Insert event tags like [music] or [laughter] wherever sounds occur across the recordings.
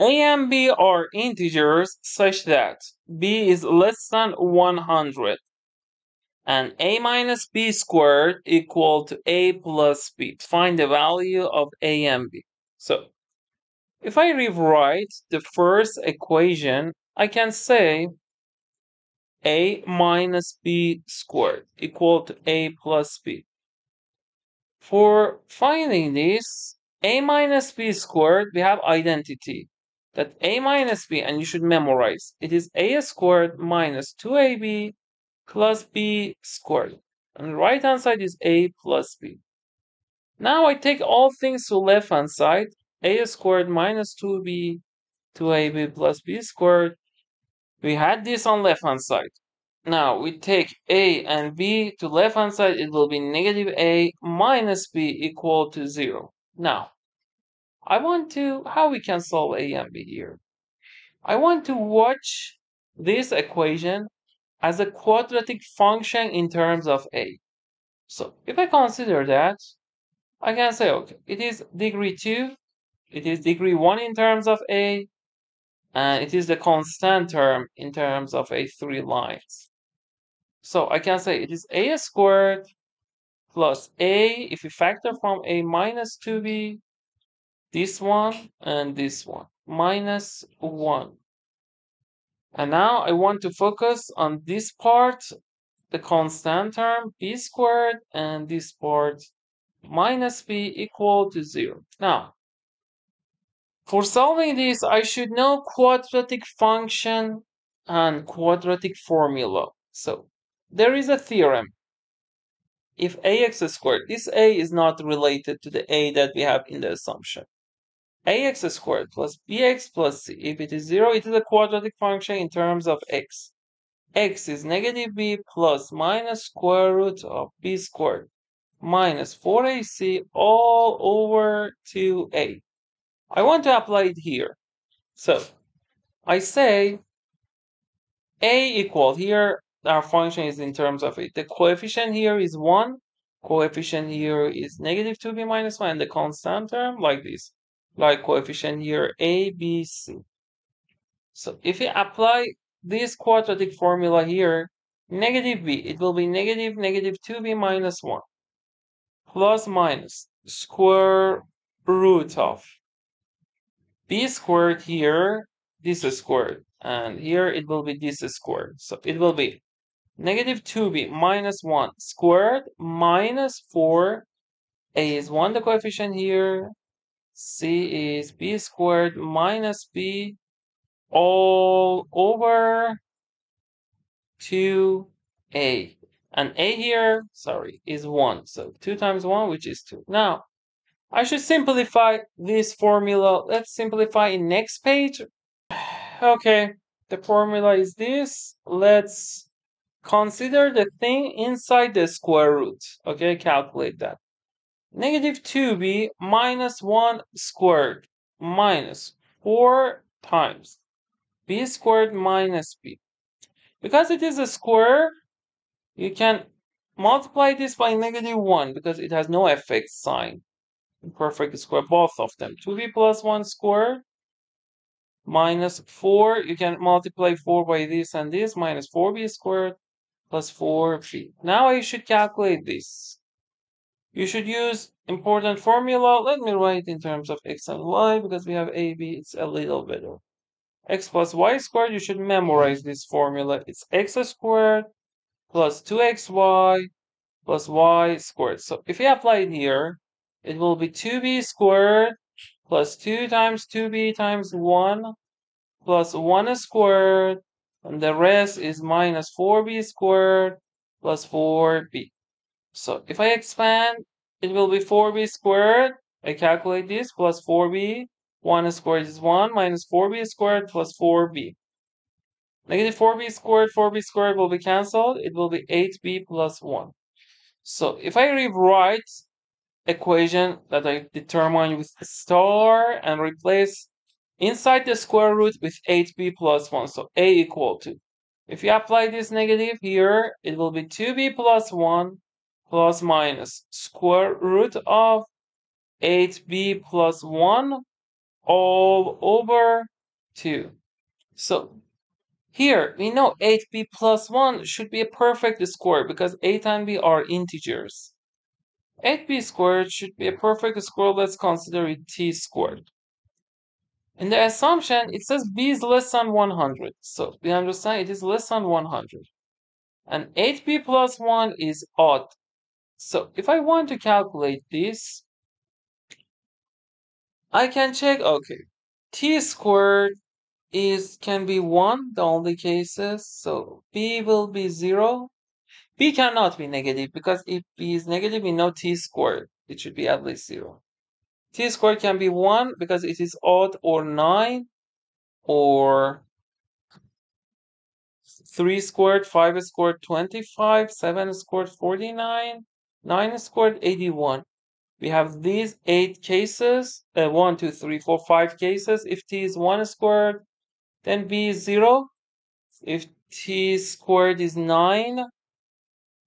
a and b are integers such that b is less than 100 and a minus b squared equal to a plus b. Find the value of a and b. So if I rewrite the first equation, I can say a minus b squared equal to a plus b. For finding this, a minus b squared, we have identity that a minus b, and you should memorize, it is a squared minus 2ab plus b squared. And the right hand side is a plus b. Now I take all things to left hand side, a squared minus 2b, 2ab plus b squared. We had this on left hand side. Now we take a and b to left hand side, it will be negative a minus b equal to 0. Now, I want to, how we can solve a and b here? I want to watch this equation as a quadratic function in terms of a. So if I consider that, I can say, okay, it is degree 2, it is degree 1 in terms of a, and it is the constant term in terms of a three lines. So I can say it is a squared plus a, if we factor from a minus 2b, this one and this one, minus 1. And now I want to focus on this part, the constant term b squared, and this part minus b equal to 0. Now, for solving this, I should know quadratic function and quadratic formula. So, there is a theorem. If ax squared, this a is not related to the a that we have in the assumption. Ax squared plus bx plus c, if it is 0, it is a quadratic function in terms of x. x is negative b plus minus square root of b squared minus 4ac all over 2a. I want to apply it here. So I say a equal here our function is in terms of it. The coefficient here is 1, coefficient here is negative 2b minus 1, and the constant term like this, like coefficient here a, b, c. So if you apply this quadratic formula here, negative b, it will be negative negative 2b minus 1 plus minus square root of b squared here, this squared, and here it will be this squared. So it will be negative 2b minus 1 squared minus 4. a is 1, the coefficient here. C is b squared minus b all over 2a. And a here, sorry, is 1. So 2 times 1, which is 2. Now, I should simplify this formula. Let's simplify in next page. [sighs] Okay, the formula is this. Let's consider the thing inside the square root. Okay, calculate that. Negative 2b minus 1 squared minus 4 times b squared minus b. Because it is a square, you can multiply this by negative 1 because it has no fx sign perfect square, both of them. 2b plus 1 squared minus 4. You can multiply 4 by this and this, minus 4b squared plus 4b. Now I should calculate this. You should use important formula. Let me write in terms of x and y because we have ab. It's a little better. x plus y squared, you should memorize this formula. It's x squared plus 2xy plus y squared. So if we apply it here, it will be 2b squared plus 2 times 2b times 1 plus 1 squared, and the rest is minus 4b squared plus 4b. So if I expand, it will be 4b squared. I calculate this plus 4b. 1 squared is 1 minus 4b squared plus 4b. Negative 4b squared, 4b squared will be cancelled. It will be 8b plus 1. So if I rewrite equation that I determine with star and replace inside the square root with 8b plus 1. So a equal to. If you apply this negative here, it will be 2b plus 1 plus minus square root of 8b plus 1 all over 2. So here we know 8b plus 1 should be a perfect square because 8 and b are integers. 8b squared should be a perfect square. Let's consider it t squared. In the assumption, it says b is less than 100. So we understand it is less than 100. And 8b plus 1 is odd. So if I want to calculate this, I can check, okay, t squared is can be 1, the only cases. So b will be 0. b cannot be negative because if b is negative, we know t squared. It should be at least 0. t squared can be 1 because it is odd or 9 or 3 squared, 5 squared, 25, 7 squared, 49, 9 squared, 81. We have these 8 cases, uh, 1, 2, 3, 4, 5 cases. If t is 1 squared, then b is 0. If t squared is 9,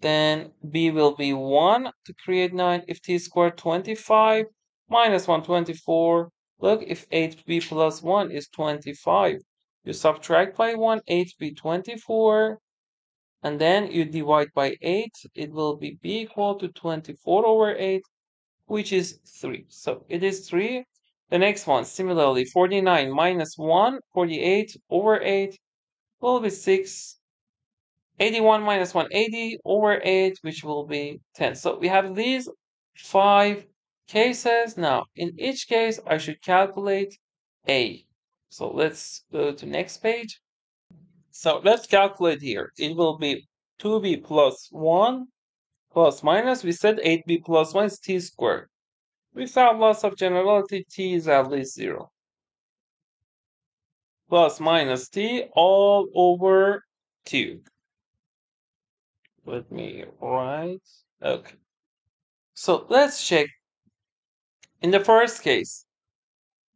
then b will be 1 to create 9. If t squared 25, minus 1, 24. Look, if 8b plus 1 is 25, you subtract by 1, 8b 24, and then you divide by 8, it will be b equal to 24 over 8, which is 3. So it is 3. The next one, similarly, 49 minus 1, 48 over 8 will be 6. 81 minus 1, 80 over 8, which will be 10. So we have these five cases. Now, in each case, I should calculate A. So let's go to next page. So let's calculate here. It will be 2b plus 1 plus minus. We said 8b plus 1 is t squared. Without loss of generality, t is at least 0. Plus minus t all over 2. Let me write. Okay. So let's check. In the first case,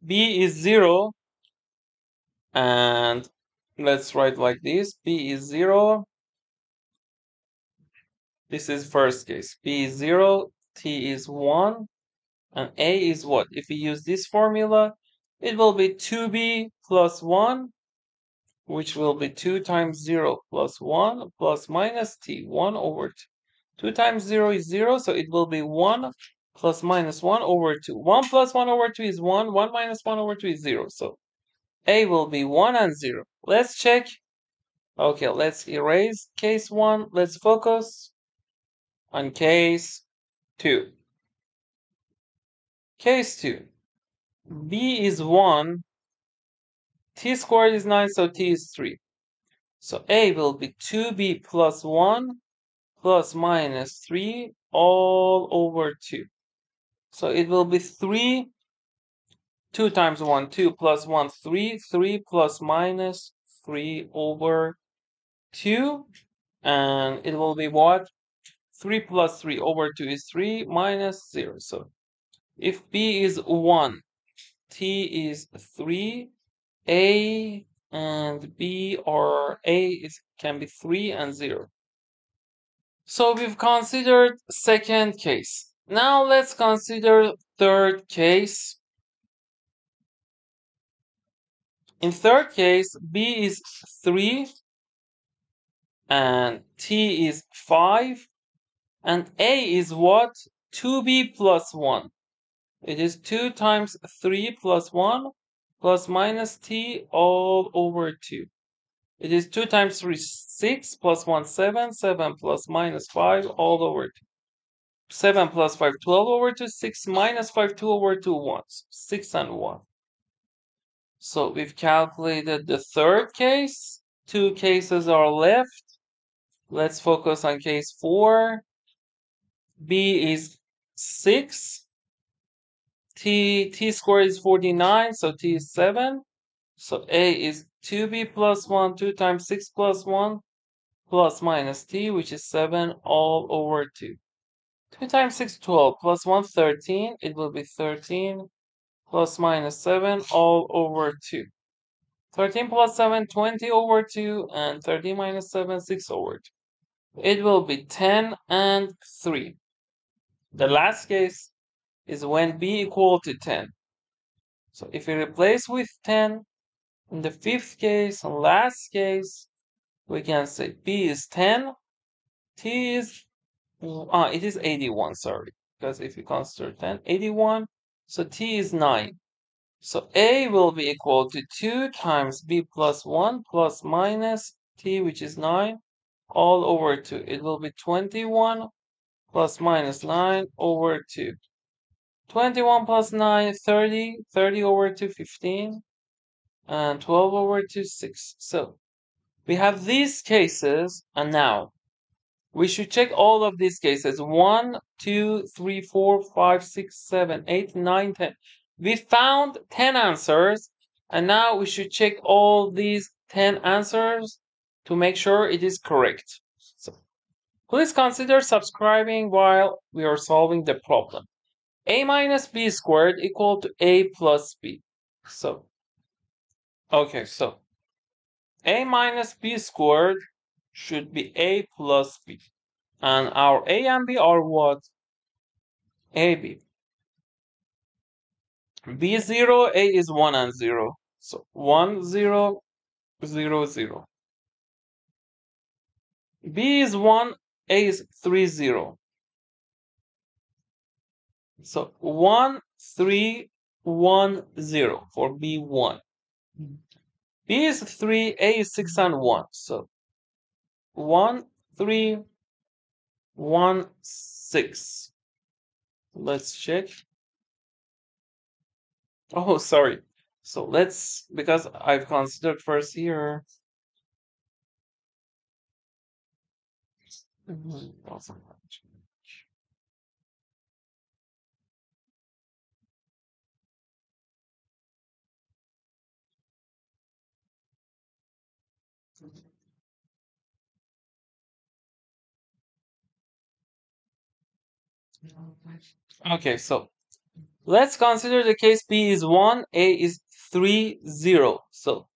b is 0 and let's write like this. b is 0. This is first case. b is 0, t is 1, and a is what? If we use this formula, it will be 2b plus 1 which will be 2 times 0 plus 1 plus minus t, 1 over 2. 2 times 0 is 0, so it will be 1 plus minus 1 over 2. 1 plus 1 over 2 is 1, 1 minus 1 over 2 is 0. So a will be 1 and 0. Let's check. Okay, let's erase case 1. Let's focus on case 2. Case 2. b is 1 t squared is 9, so t is 3. So a will be 2b plus 1 plus minus 3 all over 2. So it will be 3, 2 times 1, 2 plus 1, 3, 3 plus minus 3 over 2. And it will be what? 3 plus 3 over 2 is 3 minus 0. So if b is 1, t is 3, a and B or A is can be 3 and 0. So we've considered second case. Now let's consider third case. In third case, B is 3 and T is 5 and A is what? 2B plus 1. It is 2 times 3 plus 1 plus minus t all over 2. It is 2 times 3, 6, plus 1, 7, 7 plus minus 5 all over 2. 7 plus 5, 12 over 2, 6 minus 5, 2 over 2, 1. 6 and 1. So we've calculated the third case. Two cases are left. Let's focus on case 4. B is 6 t t squared is 49 so t is 7 so a is 2b plus 1 2 times 6 plus 1 plus minus t which is 7 all over 2 2 times 6 12 plus 1 13 it will be 13 plus minus 7 all over 2 13 plus 7 20 over 2 and 13 minus 7 6 over 2 it will be 10 and 3 the last case is when b equal to 10. So if we replace with 10 in the fifth case and last case, we can say B is 10, T is, ah, it is 81, sorry. Because if you consider 10, 81, so T is 9. So A will be equal to 2 times B plus 1 plus minus T, which is 9, all over 2. It will be 21 plus minus 9 over 2. 21 plus 9, 30. 30 over 2, 15. And 12 over 2, 6. So we have these cases, and now we should check all of these cases. 1, 2, 3, 4, 5, 6, 7, 8, 9, 10. We found 10 answers, and now we should check all these 10 answers to make sure it is correct. So please consider subscribing while we are solving the problem. a minus b squared equal to a plus b. So, okay, so a minus b squared should be a plus b. And our a and b are what? ab. b0, a is 1 and 0. So 1, 0, 0, 0. b is 1, a is 3, 0. So 1, 3, 1, 0 for b1. Hmm. b is 3, a is 6 and 1. So 1, 3, 1, 6. Let's check. Oh, [laughs] sorry. So let's, because I've considered first here. Okay, so let's consider the case B is 1, A is 3, 0. So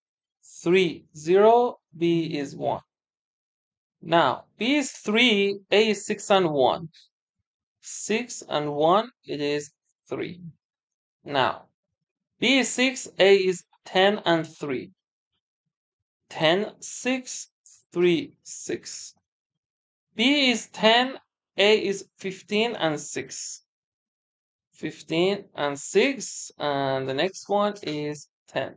3, 0, B is 1. Now, B is 3, A is 6 and 1. 6 and 1, it is 3. Now, B is 6, A is 10 and 3. 10, 6, 3, 6. B is 10, A is 15 and 6. 15 and 6, and the next one is 10.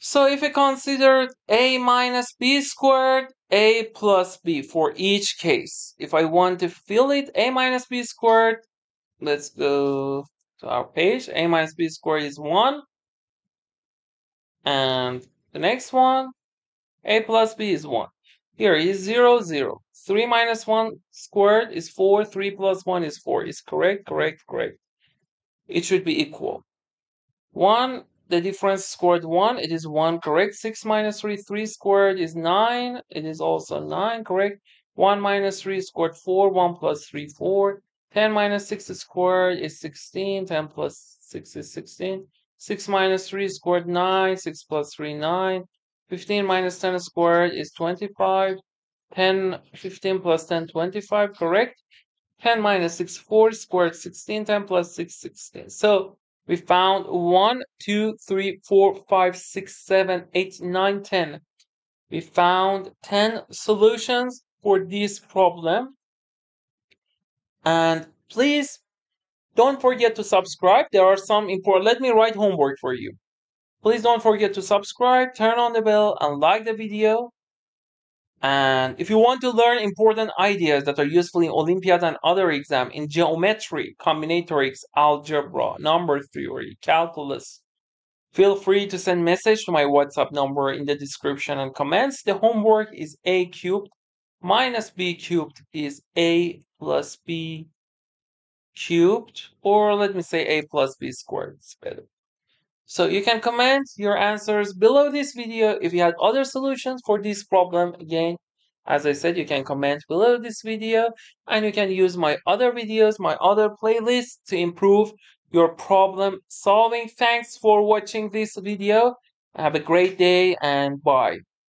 So if we consider a minus b squared, a plus b for each case. If I want to fill it, a minus b squared, let's go to our page. a minus b squared is 1. And the next one, a plus b is 1. Here is 0, 0. 3 minus 1 squared is 4. 3 plus 1 is 4. Is correct, correct, correct. It should be equal. 1, the difference squared 1. It is 1, correct. 6 minus 3, 3 squared is 9. It is also 9, correct. 1 minus 3 squared 4. 1 plus 3, 4. 10 minus 6 squared is 16. 10 plus 6 is 16. 6 minus 3 squared 9. 6 plus 3, 9. 15 minus 10 squared is 25. 10, 15 plus 10, 25, correct? 10 minus 6, 4 squared, 16, 10 plus 6, 16. So we found 1, 2, 3, 4, 5, 6, 7, 8, 9, 10. We found 10 solutions for this problem. And please don't forget to subscribe. There are some important, let me write homework for you. Please don't forget to subscribe, turn on the bell, and like the video. And if you want to learn important ideas that are useful in Olympiad and other exams in geometry, combinatorics, algebra, number theory, calculus, feel free to send message to my WhatsApp number in the description and comments. The homework is a cubed minus b cubed is a plus b cubed, or let me say a plus b squared. It's better. So you can comment your answers below this video. If you had other solutions for this problem, again, as I said, you can comment below this video and you can use my other videos, my other playlists to improve your problem solving. Thanks for watching this video. Have a great day and bye.